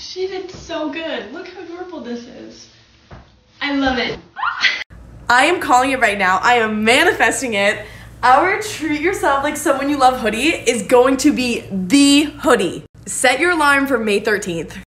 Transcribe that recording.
She did so good. Look how adorable this is. I love it. I am calling it right now. I am manifesting it. Our treat yourself like someone you love hoodie is going to be the hoodie. Set your alarm for May 13th.